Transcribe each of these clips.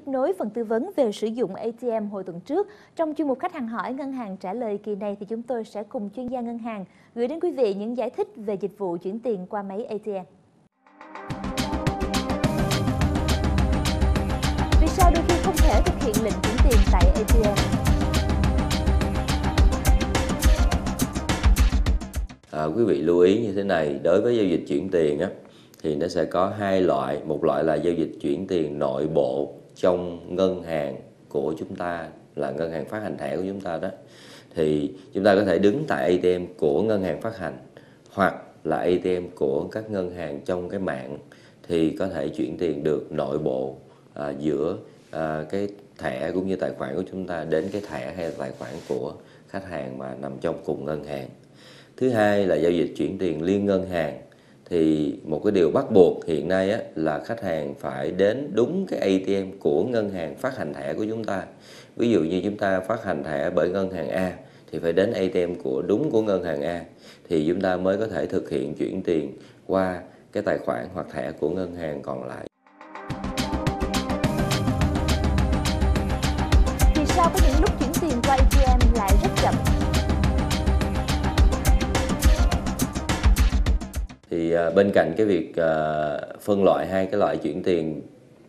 tiếp nối phần tư vấn về sử dụng ATM hồi tuần trước. Trong chuyên mục khách hàng hỏi ngân hàng trả lời kỳ này thì chúng tôi sẽ cùng chuyên gia ngân hàng gửi đến quý vị những giải thích về dịch vụ chuyển tiền qua máy ATM. Vì sao đôi khi không thể thực hiện lệnh chuyển tiền tại ATM? À, quý vị lưu ý như thế này, đối với giao dịch chuyển tiền á, thì nó sẽ có hai loại một loại là giao dịch chuyển tiền nội bộ trong ngân hàng của chúng ta là ngân hàng phát hành thẻ của chúng ta đó thì chúng ta có thể đứng tại ATM của ngân hàng phát hành hoặc là ATM của các ngân hàng trong cái mạng thì có thể chuyển tiền được nội bộ à, giữa à, cái thẻ cũng như tài khoản của chúng ta đến cái thẻ hay là tài khoản của khách hàng mà nằm trong cùng ngân hàng. Thứ hai là giao dịch chuyển tiền liên ngân hàng thì một cái điều bắt buộc hiện nay á, là khách hàng phải đến đúng cái ATM của ngân hàng phát hành thẻ của chúng ta. Ví dụ như chúng ta phát hành thẻ bởi ngân hàng A thì phải đến ATM của đúng của ngân hàng A thì chúng ta mới có thể thực hiện chuyển tiền qua cái tài khoản hoặc thẻ của ngân hàng còn lại. Thì à, bên cạnh cái việc à, phân loại hai cái loại chuyển tiền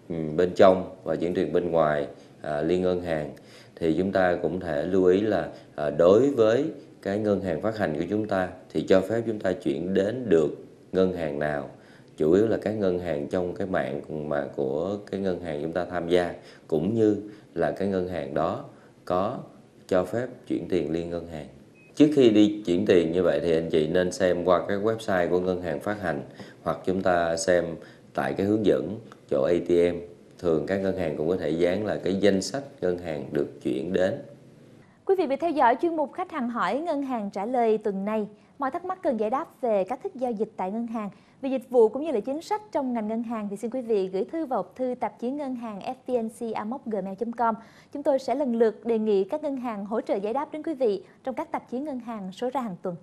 ừ, bên trong và chuyển tiền bên ngoài à, liên ngân hàng, thì chúng ta cũng thể lưu ý là đối với cái ngân hàng phát hành của chúng ta thì cho phép chúng ta chuyển đến được ngân hàng nào. Chủ yếu là các ngân hàng trong cái mạng mà của cái ngân hàng chúng ta tham gia, cũng như là cái ngân hàng đó có cho phép chuyển tiền liên ngân hàng trước khi đi chuyển tiền như vậy thì anh chị nên xem qua cái website của ngân hàng phát hành, hoặc chúng ta xem tại cái hướng dẫn chỗ ATM thường các ngân hàng cũng có thể dán là cái danh sách ngân hàng được chuyển đến. Quý vị vừa theo dõi chuyên mục khách hàng hỏi ngân hàng trả lời tuần này. Mọi thắc mắc cần giải đáp về cách thức giao dịch tại ngân hàng, về dịch vụ cũng như là chính sách trong ngành ngân hàng thì xin quý vị gửi thư vào hộp thư tạp chí ngân hàng fpnc.gmail.com. Chúng tôi sẽ lần lượt đề nghị các ngân hàng hỗ trợ giải đáp đến quý vị trong các tạp chí ngân hàng số ra hàng tuần.